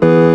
Good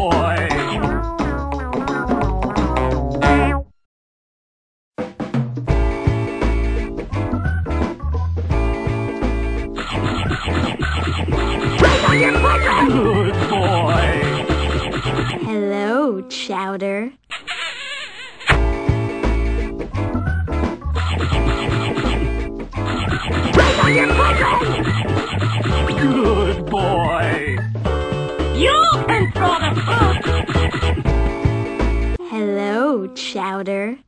Good boy. You can throw the. Hello, Chowder.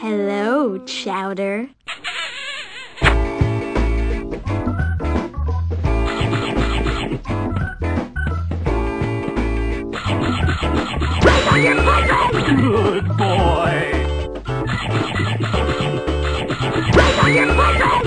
Hello, Chowder. Good boy. Boy. Good boy.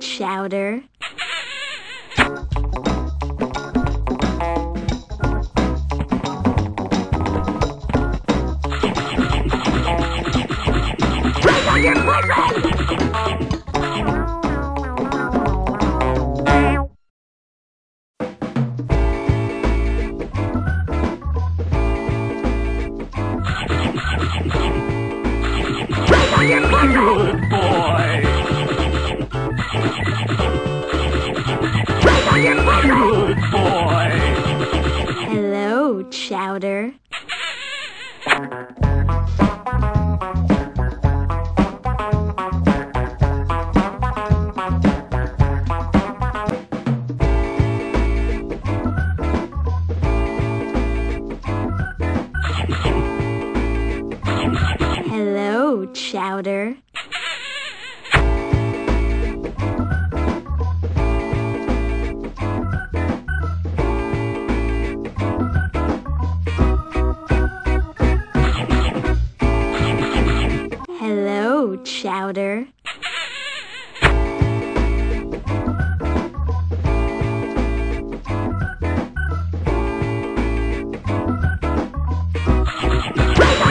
Hello,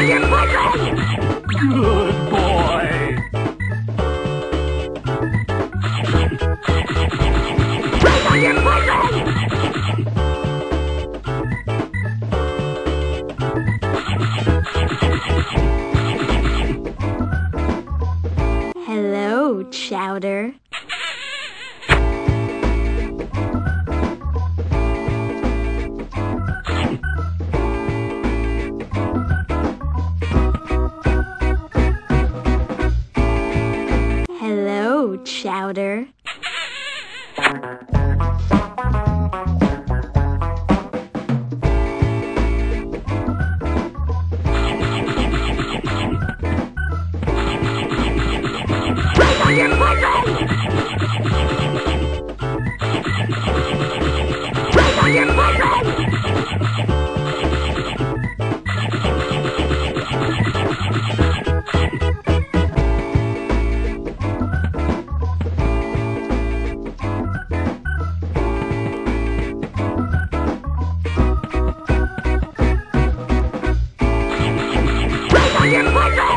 Good boy. Hello, Chowder. Chowder.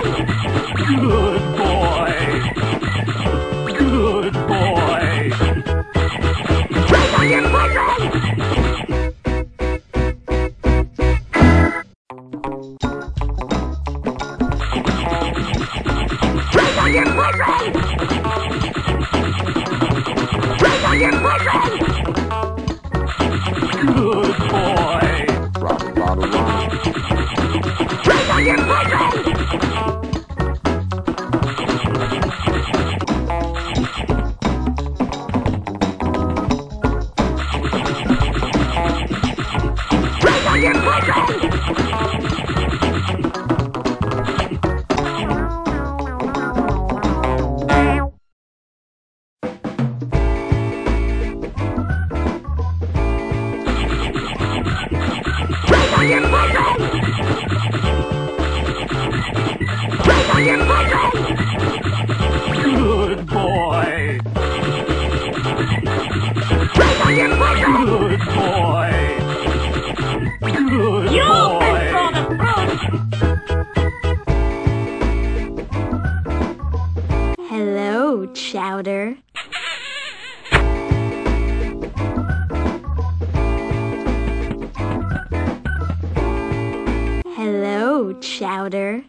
Good boy. Good boy. Good Good boy! Good boy. Hello, Chowder. Hello, Chowder.